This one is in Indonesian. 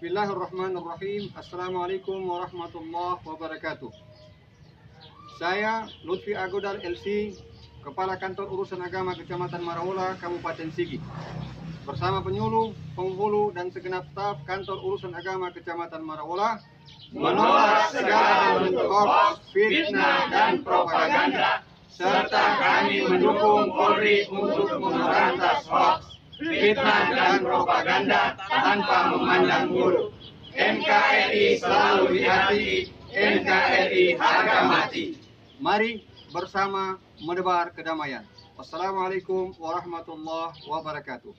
Bismillahirrahmanirrahim. Assalamualaikum warahmatullahi wabarakatuh. Saya Lutfi Agodal LC, Kepala Kantor Urusan Agama Kecamatan Marawola, Kabupaten Sigi. Bersama penyuluh, penghulu, dan segenap staf Kantor Urusan Agama Kecamatan Marawola, menolak segala bentuk fitnah, dan propaganda, serta kami mendukung Polri untuk hoax, fitnah, dan propaganda tanpa memandang bulu. NKRI selalu di hati, NKRI harga mati. Mari bersama menebar kedamaian. Wassalamualaikum warahmatullahi wabarakatuh.